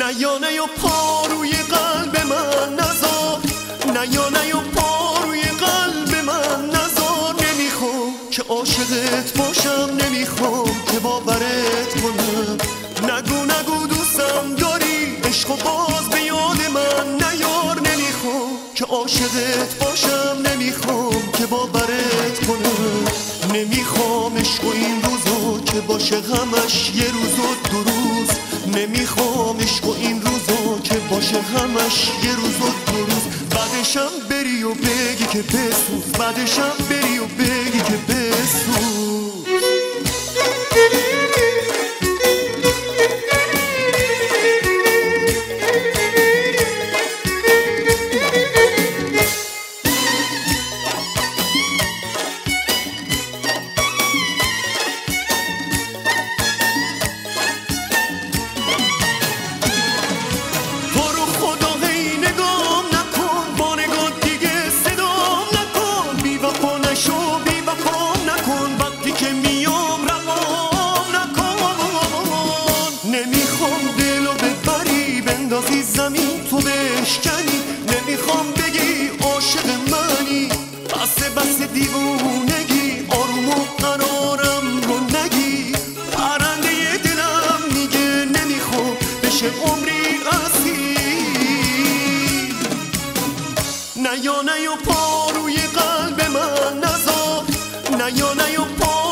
نیا نیا پاروی قلب من نزار نیا نیا پاروی قلب من نزار نمی‌خوام که عاشقت باشم نمی‌خوام که باورت کنم نگو نگو دوستم داری عشق و باز به من نیار نمی‌خوام که عاشقت باشم نمی‌خوام که باورت کنم نمی‌خوام عشق و این روزو که باشه همش یه روز و دو روز نمی‌خوام عشق و این روزو که باشه همش یه روز و دو روز. بعدشم بری و بگی که بسوز. بعدشم بری که میام رقام نکن. نمی‌خوام دلو ببری بندازی زمین تو بشکنی. نمی‌خوام بگی عاشق منی. بس بس دیوونگی آروم و قرارم رو نگی. پرنده دلم میگه نمی‌خوام بشه عمری اسیر نیا نیا پاروی قلب من نزار. پاروی قلب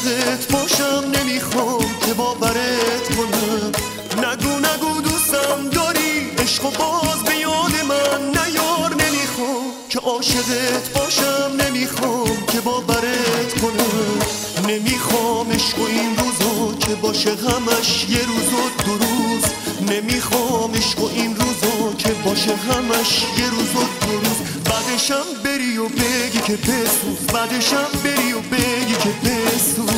عاشقت باشم نمی‌خوام که باورت کنم. نگو نگو دوستم داری عشق و باز به یاد من نیار. نمی‌خوام که عاشقت باشم نمی‌خوام که باورت کنم. نمی‌خوام عشق و این روزو که باشه همش یه روز و دو روز. نمی‌خوام عشق و این روزو که باشه همش یه روز و دو روز. بعدشم بری و بگی که بسوز. بعدشم بری و بگی که بسوز.